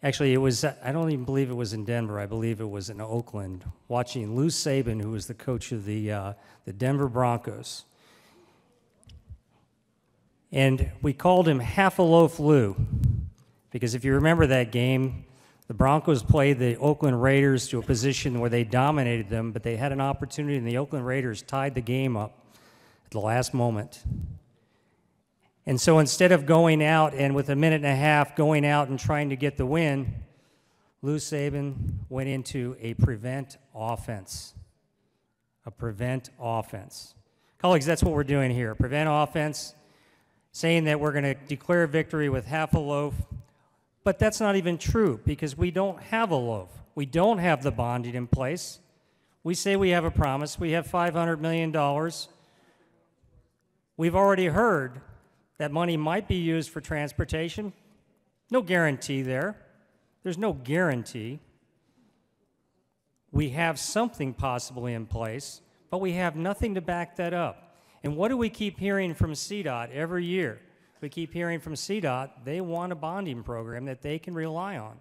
Actually, it was, I don't even believe it was in Denver. I believe it was in Oakland, watching Lou Saban, who was the coach of the, uh, the Denver Broncos. And we called him Half a Loaf Lou, because if you remember that game, the Broncos played the Oakland Raiders to a position where they dominated them, but they had an opportunity, and the Oakland Raiders tied the game up at the last moment. And so instead of going out and with a minute and a half going out and trying to get the win, Lou Saban went into a prevent offense. A prevent offense. Colleagues, that's what we're doing here. Prevent offense, saying that we're going to declare victory with half a loaf. But that's not even true because we don't have a loaf. We don't have the bonding in place. We say we have a promise. We have $500 million. We've already heard that money might be used for transportation. No guarantee there. There's no guarantee. We have something possibly in place, but we have nothing to back that up. And what do we keep hearing from CDOT every year? We keep hearing from CDOT they want a bonding program that they can rely on.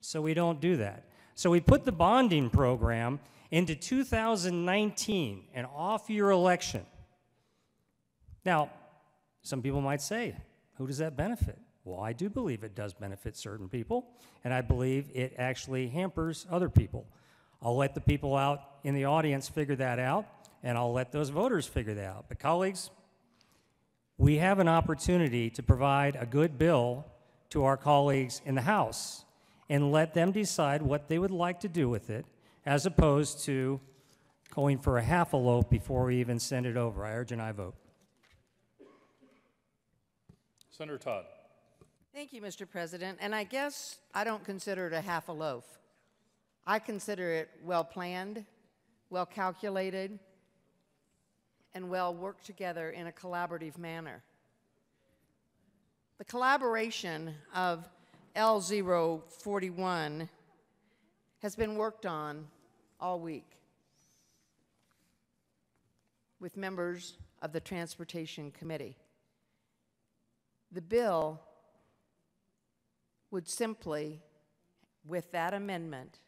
So we don't do that. So we put the bonding program into 2019, an off year election. Now, some people might say, who does that benefit? Well, I do believe it does benefit certain people, and I believe it actually hampers other people. I'll let the people out in the audience figure that out, and I'll let those voters figure that out. But, colleagues, we have an opportunity to provide a good bill to our colleagues in the House and let them decide what they would like to do with it, as opposed to going for a half a loaf before we even send it over. I urge an I vote. Senator Todd. Thank you, Mr. President. And I guess I don't consider it a half a loaf. I consider it well planned, well calculated, and well worked together in a collaborative manner. The collaboration of L041 has been worked on all week with members of the Transportation Committee. The bill would simply, with that amendment,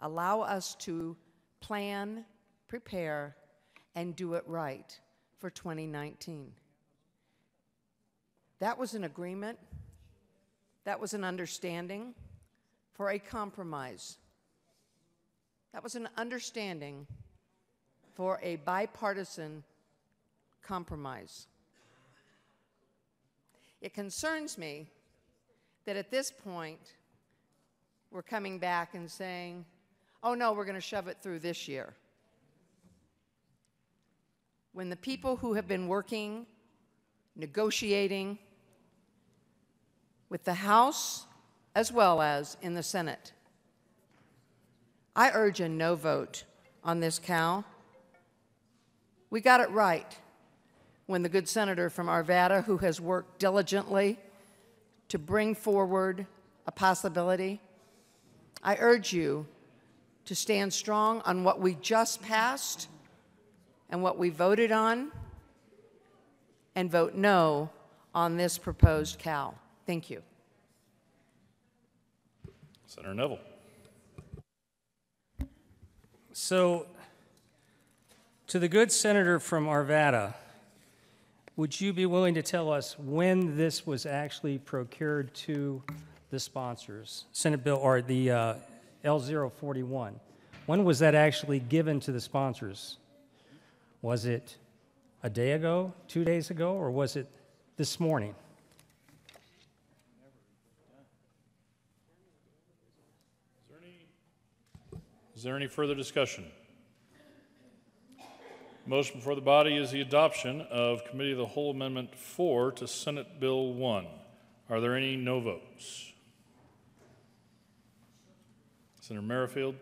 allow us to plan, prepare, and do it right for 2019. That was an agreement, that was an understanding for a compromise. That was an understanding for a bipartisan compromise. It concerns me that at this point, we're coming back and saying, oh no, we're going to shove it through this year. When the people who have been working, negotiating with the House as well as in the Senate, I urge a no vote on this cow. We got it right when the good senator from Arvada, who has worked diligently to bring forward a possibility, I urge you to stand strong on what we just passed and what we voted on and vote no on this proposed cow. Thank you. Senator Neville. So, to the good senator from Arvada, would you be willing to tell us when this was actually procured to the sponsors? Senate Bill, or the uh, L041. When was that actually given to the sponsors? Was it a day ago, two days ago, or was it this morning? Is there any further discussion? Motion before the body is the adoption of Committee of the Whole Amendment 4 to Senate Bill 1. Are there any no votes? Senator Merrifield,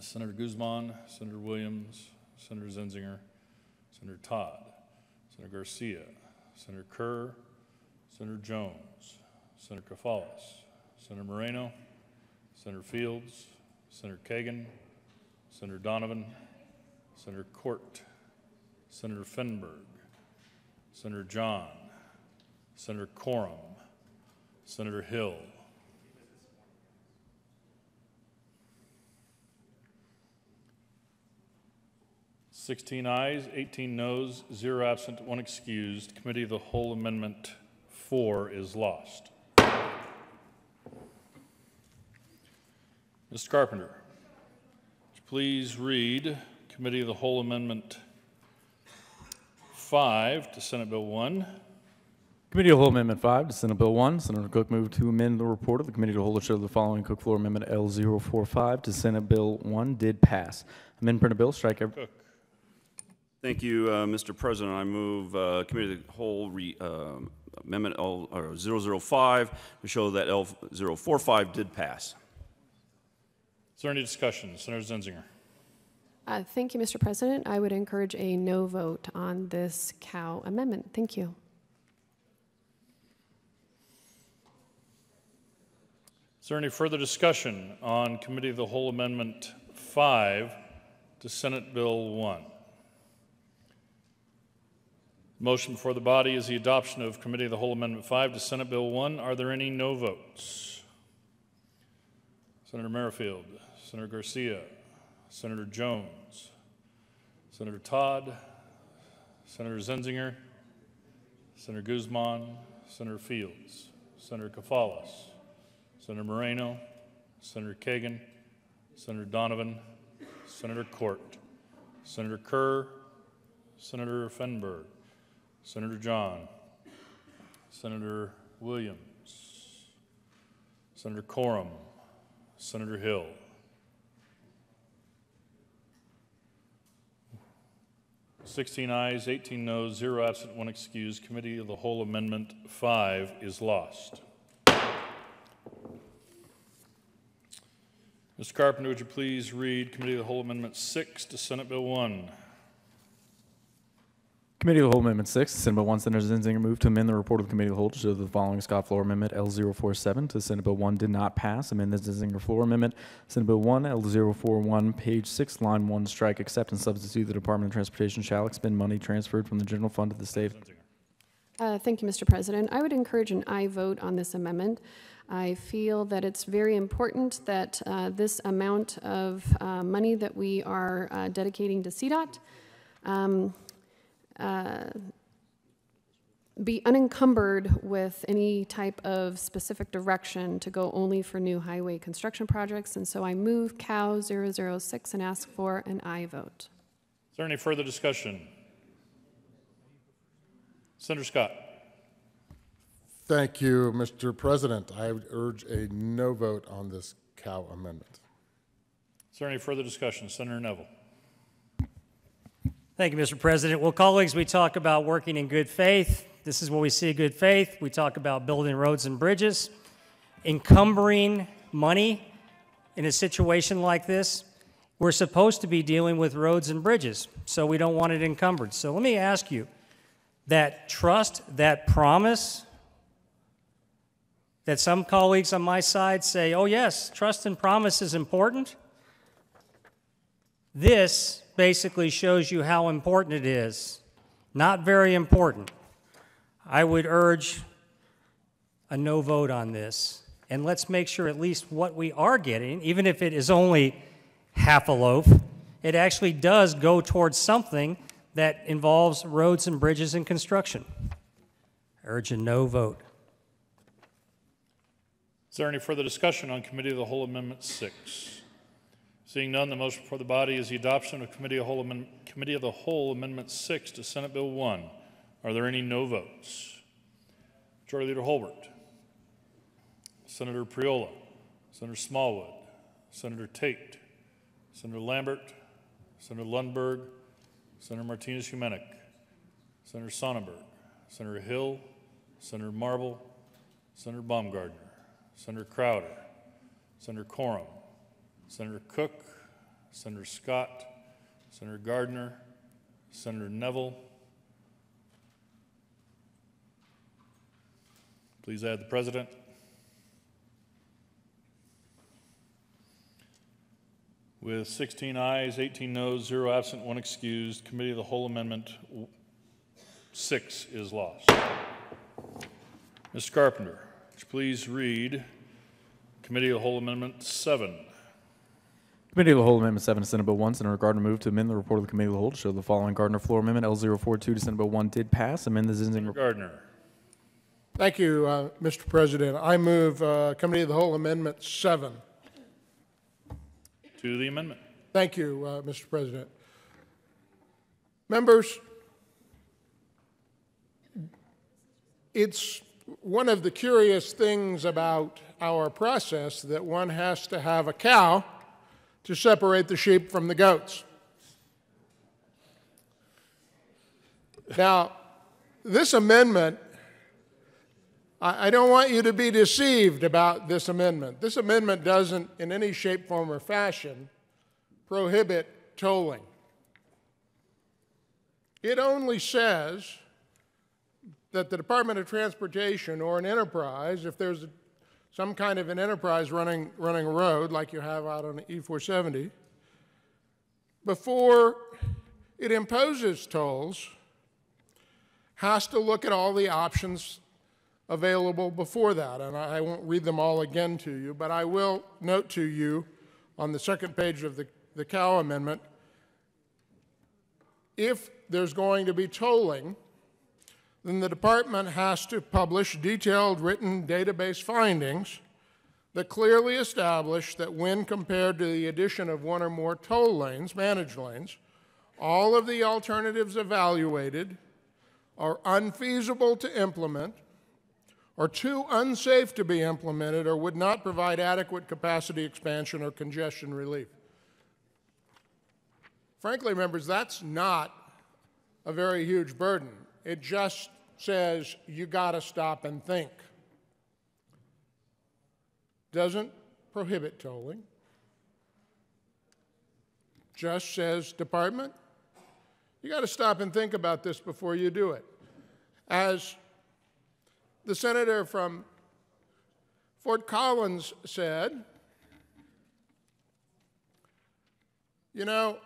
Senator Guzman, Senator Williams, Senator Zenzinger, Senator Todd, Senator Garcia, Senator Kerr, Senator Jones, Senator Kefalas, Senator Moreno, Senator Fields, Senator Kagan, Senator Donovan, Senator Court, Senator Fenberg, Senator Jahn, Senator Coram, Senator Hill, Sixteen ayes, eighteen noes, zero absent, one excused. Committee of the Whole Amendment Four is lost. Mr. Carpenter, please read Committee of the Whole Amendment 5 to Senate Bill 1. Committee of the Whole Amendment 5 to Senate Bill 1. Senator Cooke moved to amend the report of the Committee of the Whole to show the following Cooke Floor Amendment L045 to Senate Bill 1 did pass. Amend printed bill, strike every. Cooke. Thank you, uh, Mr. President. I move uh, Committee of the Whole re, uh, Amendment L, or 005 to show that L045 did pass. Is there any discussion? Senator Zenzinger. Uh, Thank you, Mr. President. I would encourage a no vote on this cow amendment. Thank you. Is there any further discussion on Committee of the Whole Amendment 5 to Senate Bill 1? Motion before the body is the adoption of Committee of the Whole Amendment 5 to Senate Bill 1. Are there any no votes? Senator Merrifield, Senator Garcia, Senator Jones, Senator Todd, Senator Zenzinger, Senator Guzman, Senator Fields, Senator Kefalas, Senator Moreno, Senator Kagan, Senator Donovan, Senator Court, Senator Kerr, Senator Fenberg, Senator Jahn, Senator Williams, Senator Coram, Senator Hill. Sixteen ayes, eighteen noes, zero absent, one excused. Committee of the Whole Amendment Five is lost. Mr. Carpenter, would you please read Committee of the Whole Amendment Six to Senate Bill One? Committee of the Whole Amendment 6, Senate Bill 1, Senator Zenzinger moved to amend the report of the Committee of the Whole to show the following Scott Floor Amendment L047 to Senate Bill 1 did not pass. Amend the Zenzinger Floor Amendment, Senate Bill 1 L041, page 6, line 1, strike, accept, and substitute the Department of Transportation shall expend money transferred from the general fund to the state. Uh, Thank you, Mr. President. I would encourage an aye vote on this amendment. I feel that it's very important that uh, this amount of uh, money that we are uh, dedicating to CDOT um, uh, be unencumbered with any type of specific direction to go only for new highway construction projects. And so I move COW 006 and ask for an aye vote. Is there any further discussion? Senator Scott. Thank you, Mr. President. I would urge a no vote on this cow amendment. Is there any further discussion? Senator Neville. Thank you, Mr. President. Well, colleagues, we talk about working in good faith. This is what we see good faith. We talk about building roads and bridges. Encumbering money in a situation like this, we're supposed to be dealing with roads and bridges, so we don't want it encumbered. So let me ask you that trust, that promise, that some colleagues on my side say, oh, yes, trust and promise is important. This basically shows you how important it is. Not very important. I would urge a no vote on this. And let's make sure at least what we are getting, even if it is only half a loaf, it actually does go towards something that involves roads and bridges and construction. I Urge a no vote. Is there any further discussion on Committee of the Whole Amendment 6? Seeing none, the motion before the body is the adoption of Committee of, Whole Committee of the Whole Amendment 6 to Senate Bill 1. Are there any no votes? Majority Leader Holbert, Senator Priola, Senator Smallwood, Senator Tate, Senator Lambert, Senator Lundberg, Senator Martinez Humenik, Senator Sonnenberg, Senator Hill, Senator Marble, Senator Baumgardner, Senator Crowder, Senator Coram, Senator Cooke, Senator Scott, Senator Gardner, Senator Neville. Please add the president. With 16 ayes, 18 noes, 0 absent, 1 excused, Committee of the Whole Amendment 6 is lost. Mr. Carpenter, please read Committee of the Whole Amendment 7? Committee of the Whole Amendment 7 to Senate Bill 1. Senator Gardner moved to amend the report of the Committee of the Whole to show the following Gardner floor amendment L042 to Senate Bill 1 did pass. Amend the Zinzing report. Gardner. Thank you, uh, Mr. President. I move uh, Committee of the Whole Amendment 7. To the amendment. Thank you, uh, Mr. President. Members, it's one of the curious things about our process that one has to have a cow to separate the sheep from the goats. Now, this amendment, I, don't want you to be deceived about this amendment. This amendment doesn't, in any shape, form, or fashion, prohibit tolling. It only says that the Department of Transportation or an enterprise, if there's a some kind of an enterprise running, running a road like you have out on the E470, before it imposes tolls, has to look at all the options available before that. And I won't read them all again to you, but I will note to you on the second page of the, the Cow Amendment, if there's going to be tolling, then the department has to publish detailed written database findings that clearly establish that when compared to the addition of one or more toll lanes, managed lanes, all of the alternatives evaluated are unfeasible to implement, or too unsafe to be implemented, or would not provide adequate capacity expansion or congestion relief. Frankly, members, that's not a very huge burden. It just says you got to stop and think. Doesn't prohibit tolling. Just says, Department, you got to stop and think about this before you do it. As the senator from Fort Collins said, you know,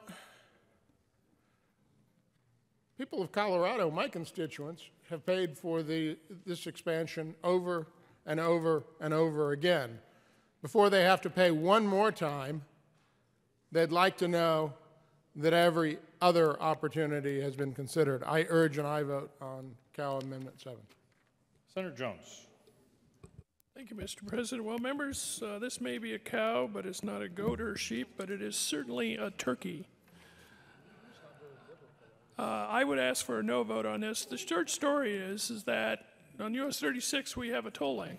People of Colorado, my constituents, have paid for the, this expansion over and over and over again. Before they have to pay one more time, they'd like to know that every other opportunity has been considered. I urge an aye vote on Cal Amendment 7. Senator Jones. Thank you, Mr. President. Well, members, uh, this may be a cow, but it's not a goat or a sheep, but it is certainly a turkey. Uh, I would ask for a no vote on this. The short story is, is that on US 36 we have a toll lane.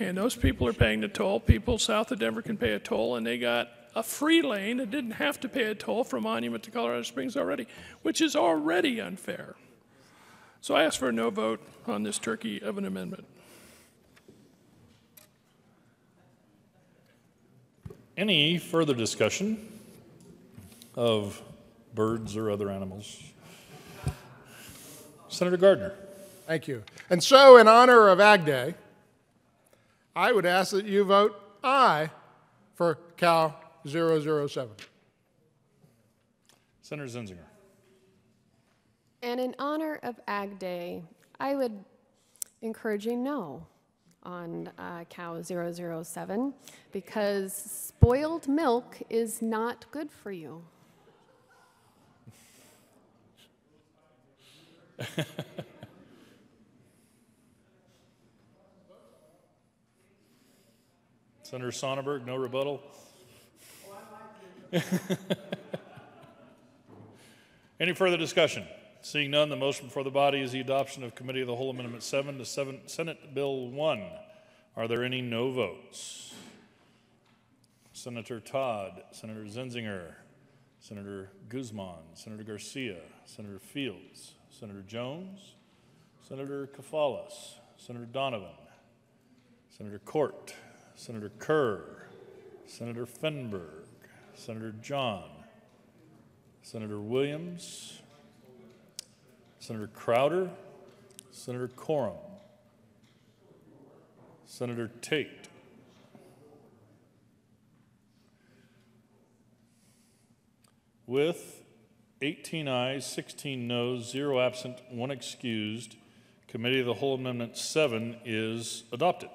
And those people are paying the toll. People south of Denver can pay a toll, and they got a free lane that didn't have to pay a toll from Monument to Colorado Springs already, which is already unfair. So I ask for a no vote on this turkey of an amendment. Any further discussion of birds or other animals? Senator Gardner. Thank you. And so, in honor of Ag Day, I would ask that you vote aye for Cal 007. Senator Zenzinger. And in honor of Ag Day, I would encourage a no on uh, cow 007 because spoiled milk is not good for you. Senator Sonnenberg, no rebuttal. Any further discussion? Seeing none, the motion before the body is the adoption of Committee of the Whole Amendment 7 to 7, Senate Bill 1. Are there any no votes? Senator Todd, Senator Zenzinger, Senator Guzman, Senator Garcia, Senator Fields, Senator Jones, Senator Kefalas, Senator Donovan, Senator Court, Senator Kerr, Senator Fenberg, Senator Jahn, Senator Williams, Senator Crowder, Senator Coram, Senator Tate, With 18 ayes, 16 noes, 0 absent, 1 excused, Committee of the Whole Amendment 7 is adopted.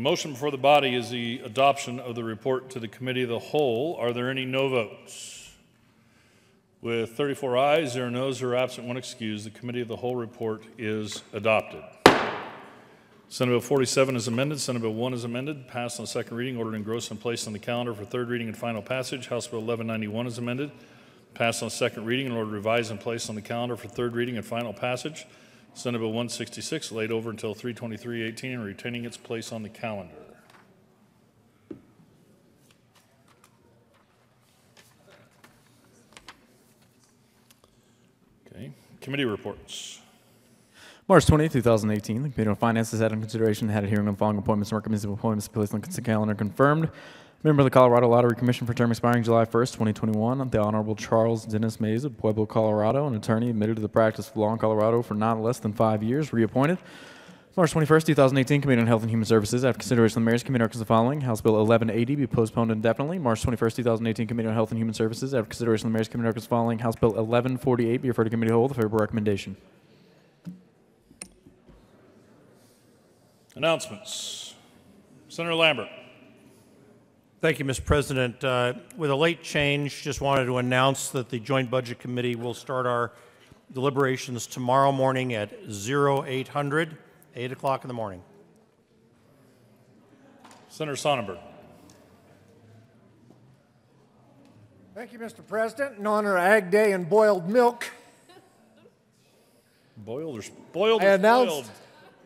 Motion before the body is the adoption of the report to the Committee of the Whole. Are there any no votes? With 34 ayes, 0 noes, 0 absent, 1 excused, the Committee of the Whole report is adopted. Senate Bill 47 is amended. Senate Bill 1 is amended, passed on second reading, ordered engrossed and placed on the calendar for third reading and final passage. House Bill 1191 is amended, passed on second reading, and ordered revised and placed on the calendar for third reading and final passage. Senate Bill 166 laid over until 32318 and retaining its place on the calendar. Okay, committee reports. March 20, 2018, the Committee on Finances had in consideration had a hearing on following appointments and recommends appointments placed on the consent calendar confirmed. Member of the Colorado Lottery Commission for term expiring July 1st, 2021, the Honorable Charles Dennis Mays of Pueblo, Colorado, an attorney admitted to the practice of law in Colorado for not less than five years, reappointed. March 21st, 2018, Committee on Health and Human Services, after consideration of the Mayor's Committee, recommends the following. House Bill 1180 be postponed indefinitely. March 21st, 2018, Committee on Health and Human Services, after consideration of the Mayor's Committee, recommends the following. House Bill 1148 be referred to Committee Whole, the favorable recommendation. Announcements. Senator Lambert. Thank you, Mr. President. Uh, with a late change, just wanted to announce that the Joint Budget Committee will start our deliberations tomorrow morning at 0800, 8 o'clock in the morning. Senator Sonnenberg. Thank you, Mr. President. In honor of Ag Day and boiled milk, Boiled or spoiled I or announced- spoiled?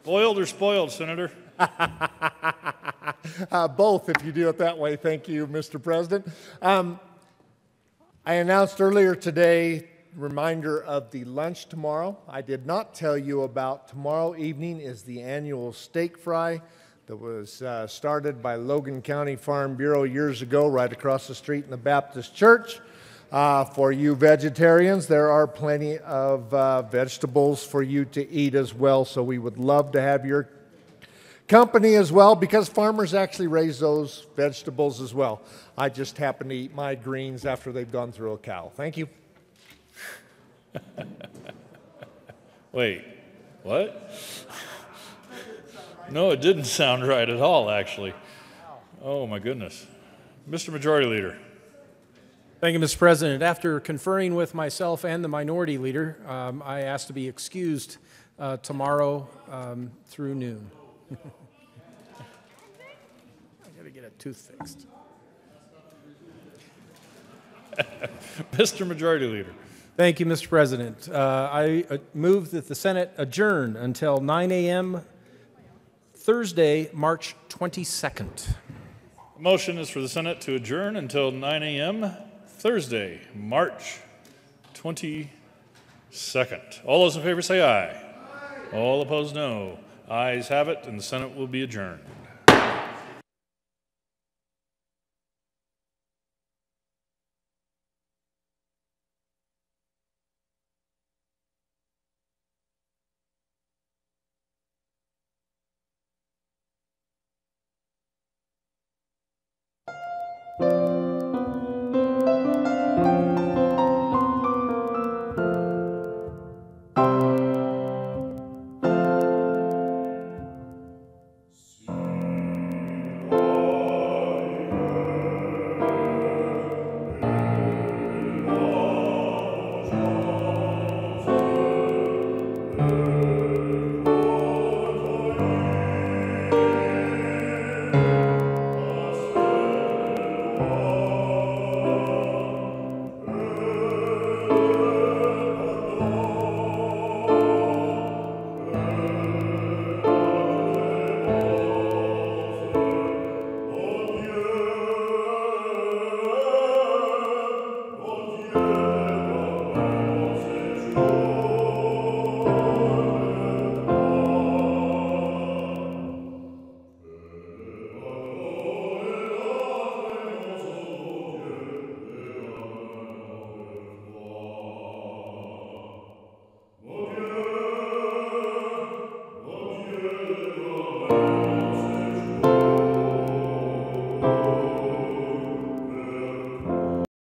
Boiled or spoiled, Senator? Uh, Both, if you do it that way. Thank you, Mr. President. Um, I announced earlier today, reminder of the lunch tomorrow. I did not tell you about tomorrow evening is the annual steak fry that was uh, started by Logan County Farm Bureau years ago, right across the street in the Baptist Church. Uh, for you vegetarians, there are plenty of uh, vegetables for you to eat as well, so we would love to have your company as well because farmers actually raise those vegetables as well. I just happen to eat my greens after they've gone through a cow. Thank you. Wait, what? No, it didn't sound right at all, actually. Oh, my goodness. Mr. Majority Leader. Thank you, Mr. President. After conferring with myself and the minority leader, um, I asked to be excused uh, tomorrow um, through noon. I got to get a tooth fixed. Mr. Majority Leader. Thank you, Mr. President. Uh, I uh, move that the Senate adjourn until 9 a.m. Thursday, March 22nd. The Motion is for the Senate to adjourn until 9 a.m. Thursday, March 22nd. All those in favor say aye. All opposed, no. Ayes have it, and the Senate will be adjourned.